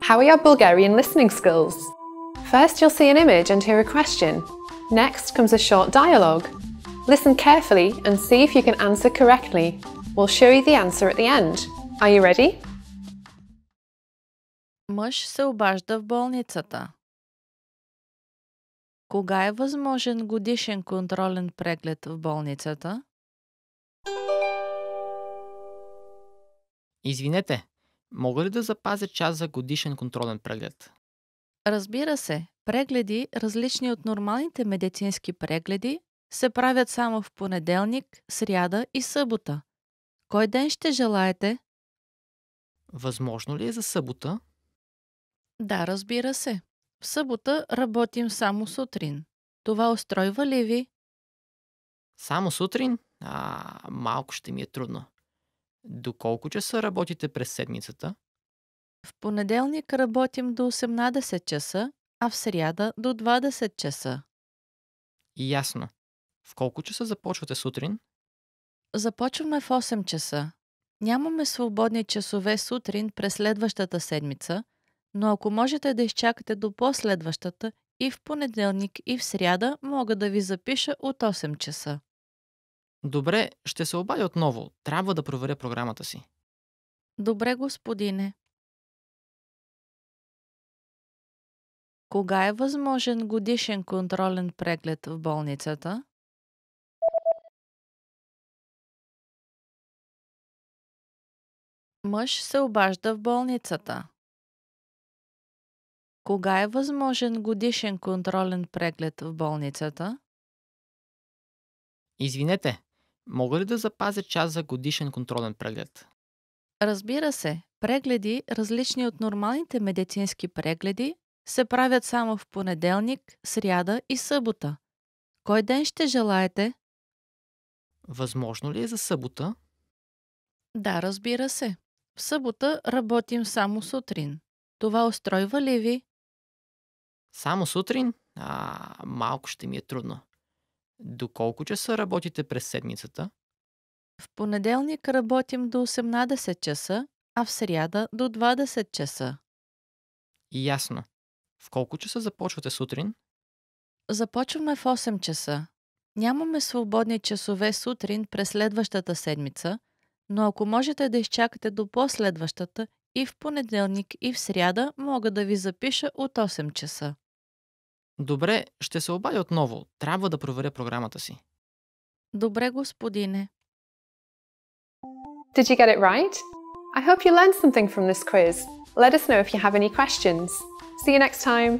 How are your Bulgarian listening skills? First, you'll see an image and hear a question. Next comes a short dialogue. Listen carefully and see if you can answer correctly. We'll show you the answer at the end. Are you ready? Мъж се обажда в болницата. Кога е възможен годишен контролен преглед в болницата? Извинете, мога ли да запазя час за годишен контролен преглед? Разбира се, прегледи, различни от нормалните медицински прегледи, се правят само в понеделник, сряда и събота. Кой ден ще желаете? Възможно ли е за събота? Да, разбира се. В събота работим само сутрин. Това устройва ли ви? Само сутрин? А, малко ще ми е трудно. До колко часа работите през седмицата? В понеделник работим до 18 часа, а в сряда до 20 часа. Ясно. В колко часа започвате сутрин? Започваме в 8 часа. Нямаме свободни часове сутрин през следващата седмица, но ако можете да изчакате до последващата и в понеделник и в сряда, мога да ви запиша от 8 часа. Добре, ще се обадя отново. Трябва да проверя програмата си. Добре, господине. Кога е възможен годишен контролен преглед в болницата? Мъж се обажда в болницата. Кога е възможен годишен контролен преглед в болницата? Извинете, мога ли да запазя час за годишен контролен преглед? Разбира се, прегледи, различни от нормалните медицински прегледи, се правят само в понеделник, сряда и събота. Кой ден ще желаете? Възможно ли е за събота? Да, разбира се. В събота работим само сутрин. Това устройва ли ви? Само сутрин? А, малко ще ми е трудно. До колко часа работите през седмицата? В понеделник работим до 18 часа, а в сряда до 20 часа. Ясно. В колко часа започвате сутрин? Започваме в 8 часа. Нямаме свободни часове сутрин през следващата седмица, но ако можете да изчакате до последващата и в понеделник и в сряда, мога да ви запиша от 8 часа. Добре, ще се обадя отново. Трябва да проверя програмата си. Добре, господине. Did you get it right? I hope you learned something from this quiz. Let us know if you have any questions. See you next time.